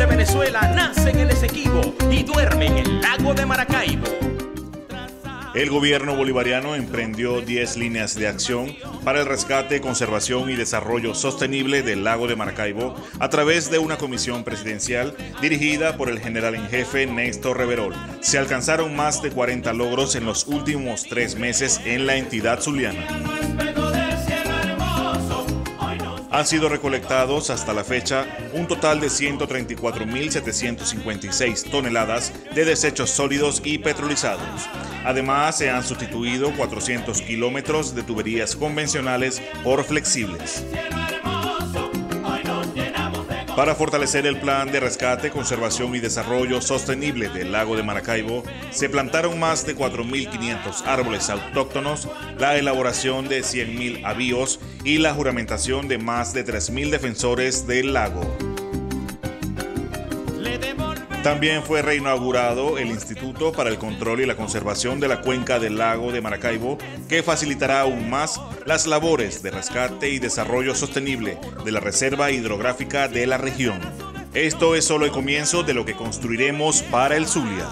de Venezuela nace en el Esequibo y duerme en el lago de Maracaibo. El gobierno bolivariano emprendió 10 líneas de acción para el rescate, conservación y desarrollo sostenible del lago de Maracaibo a través de una comisión presidencial dirigida por el general en jefe Néstor Reverol. Se alcanzaron más de 40 logros en los últimos tres meses en la entidad zuliana. Han sido recolectados hasta la fecha un total de 134.756 toneladas de desechos sólidos y petrolizados. Además, se han sustituido 400 kilómetros de tuberías convencionales por flexibles. Para fortalecer el plan de rescate, conservación y desarrollo sostenible del lago de Maracaibo, se plantaron más de 4.500 árboles autóctonos, la elaboración de 100.000 avíos y la juramentación de más de 3.000 defensores del lago. También fue reinaugurado el Instituto para el Control y la Conservación de la Cuenca del Lago de Maracaibo, que facilitará aún más las labores de rescate y desarrollo sostenible de la Reserva Hidrográfica de la región. Esto es solo el comienzo de lo que construiremos para el Zulia.